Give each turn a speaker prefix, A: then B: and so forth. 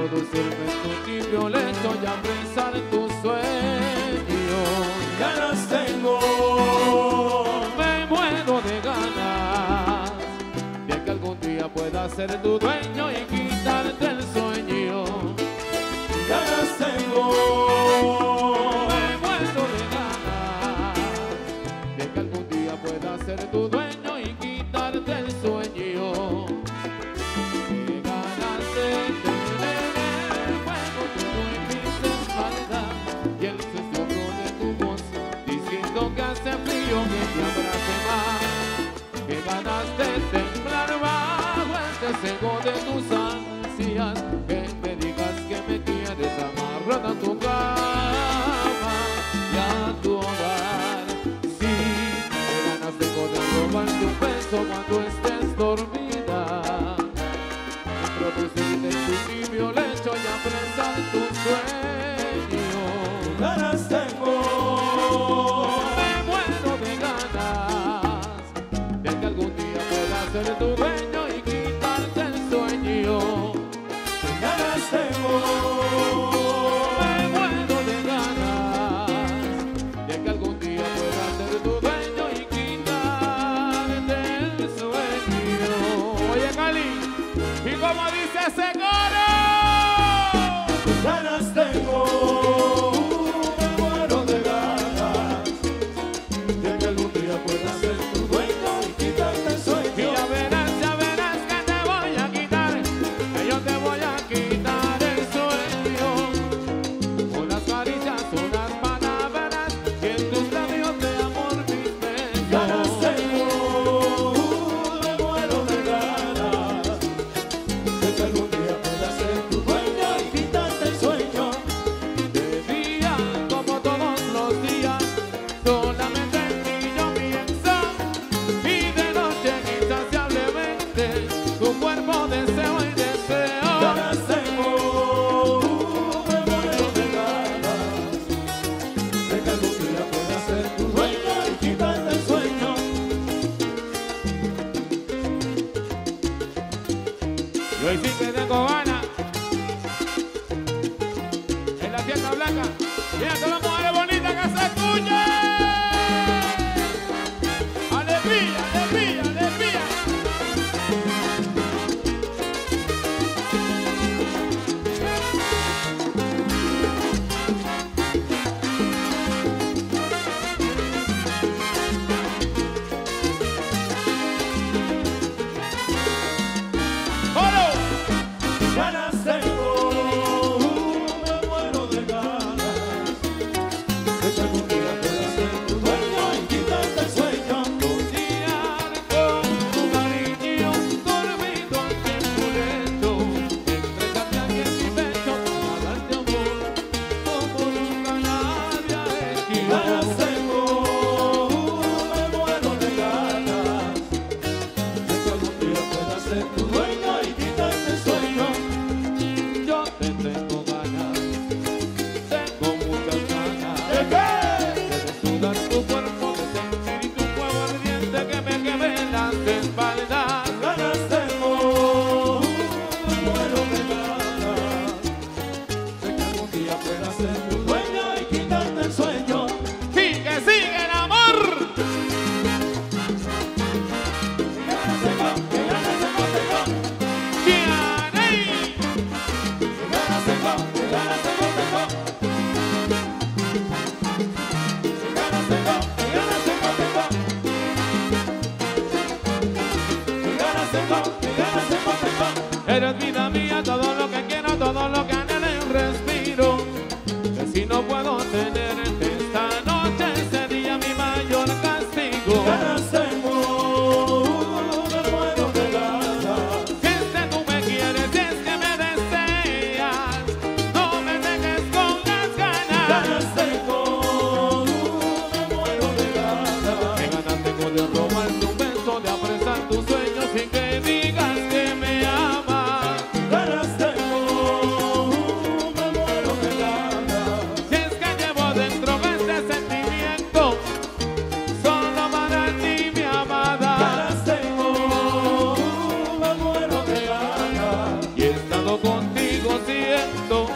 A: introducirme en tu tibiolento y abrazar tus sueños. Ganas tengo, me muero de ganas de que algún día pueda ser tu dueño y quitarte el sueño.
B: Ganas tengo,
A: me muero de ganas de que algún día pueda ser tu dueño y quitarte el sueño. sem condenução. Yo sí que tengo. En la fiesta blanca. Mira todas las mujeres bonitas que se
B: escuchan. primeras
A: vidas. perfecto